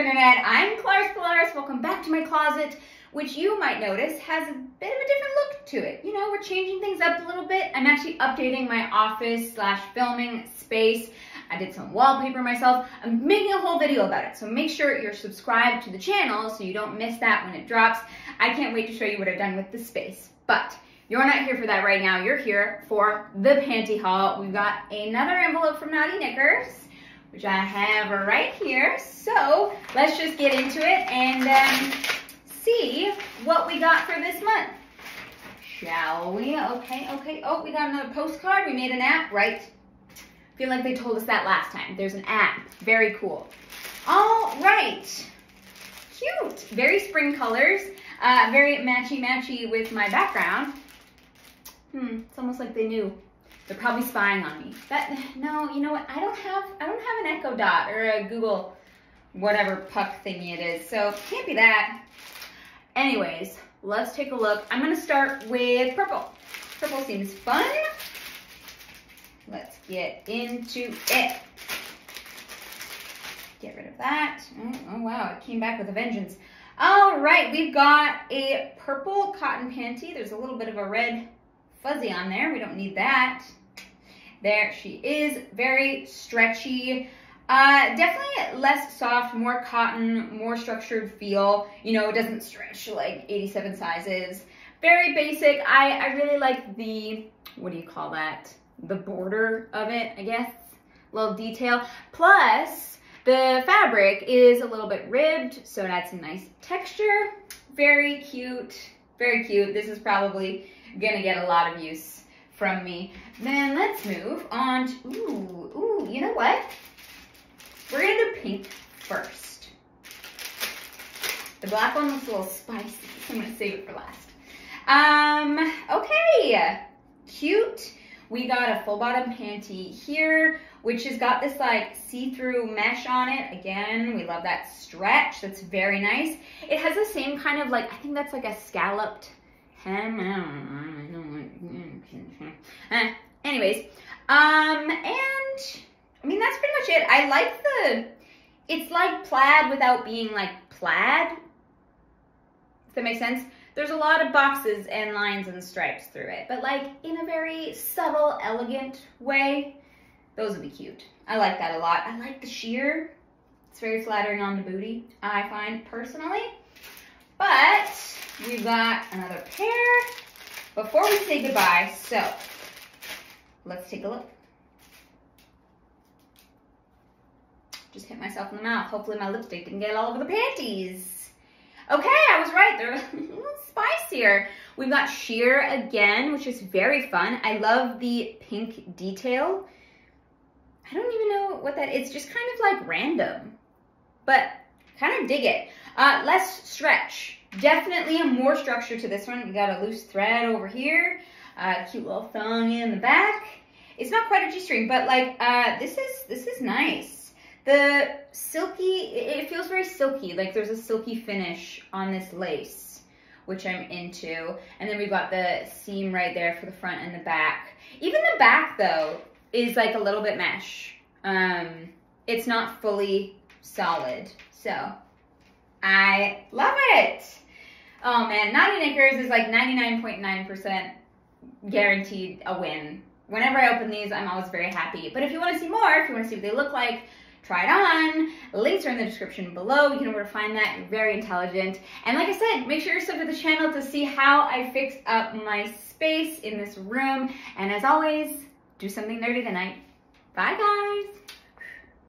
Internet? I'm Clarus Polaris. Welcome back to my closet, which you might notice has a bit of a different look to it. You know, we're changing things up a little bit. I'm actually updating my office slash filming space. I did some wallpaper myself. I'm making a whole video about it, so make sure you're subscribed to the channel so you don't miss that when it drops. I can't wait to show you what I've done with the space. But you're not here for that right now. You're here for the panty haul. We've got another envelope from Knotty Knickers which I have right here. So let's just get into it and um, see what we got for this month. Shall we? Okay, okay. Oh, we got another postcard. We made an app, right? Feel like they told us that last time. There's an app. Very cool. All right. Cute. Very spring colors. Uh, very matchy-matchy with my background. Hmm, it's almost like they knew. They're probably spying on me. But no, you know what? I don't have I don't have an Echo Dot or a Google whatever puck thingy it is. So can't be that. Anyways, let's take a look. I'm gonna start with purple. Purple seems fun. Let's get into it. Get rid of that. Oh, oh wow, it came back with a vengeance. All right, we've got a purple cotton panty. There's a little bit of a red fuzzy on there. We don't need that. There she is, very stretchy. Uh, definitely less soft, more cotton, more structured feel. You know, it doesn't stretch like 87 sizes. Very basic. I, I really like the, what do you call that? The border of it, I guess. Little detail. Plus, the fabric is a little bit ribbed, so it adds a nice texture. Very cute, very cute. This is probably gonna get a lot of use from me. Then let's move on to, ooh, ooh, you know what? We're gonna do pink first. The black one looks a little spicy, so I'm gonna save it for last. Um, okay, cute. We got a full bottom panty here, which has got this like see-through mesh on it. Again, we love that stretch. That's very nice. It has the same kind of like, I think that's like a scalloped hem. Anyways, um, and I mean, that's pretty much it. I like the, it's like plaid without being like plaid. If that makes sense. There's a lot of boxes and lines and stripes through it, but like in a very subtle, elegant way. Those would be cute. I like that a lot. I like the sheer. It's very flattering on the booty, I find personally. But we've got another pair before we say goodbye. So let's take a look. Just hit myself in the mouth. Hopefully my lipstick didn't get all over the panties. Okay, I was right. They're spicier. We've got sheer again, which is very fun. I love the pink detail. I don't even know what that. It's just kind of like random, but kind of dig it. Uh, less stretch. Definitely a more structure to this one. We got a loose thread over here. Uh, cute little thong in the back. It's not quite a G-string, but like, uh, this is, this is nice. The silky, it feels very silky. Like there's a silky finish on this lace, which I'm into. And then we've got the seam right there for the front and the back. Even the back though, is like a little bit mesh. Um, it's not fully solid. So I love it. Oh man, Naughty Knickers is like 99.9% guaranteed a win. Whenever I open these, I'm always very happy. But if you want to see more, if you want to see what they look like, try it on. Links are in the description below. You know where to find that. You're very intelligent. And like I said, make sure you're sub to the channel to see how I fix up my space in this room. And as always, do something nerdy tonight. Bye guys.